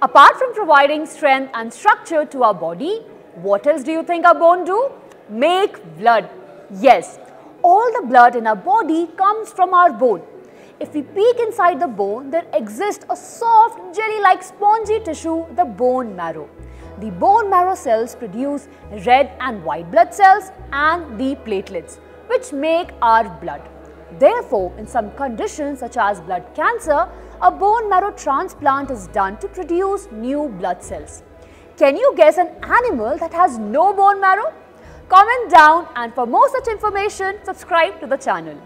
Apart from providing strength and structure to our body, what else do you think our bone do? Make blood. Yes, all the blood in our body comes from our bone. If we peek inside the bone, there exists a soft jelly-like spongy tissue, the bone marrow. The bone marrow cells produce red and white blood cells and the platelets, which make our blood. Therefore, in some conditions such as blood cancer, a bone marrow transplant is done to produce new blood cells. Can you guess an animal that has no bone marrow? Comment down and for more such information, subscribe to the channel.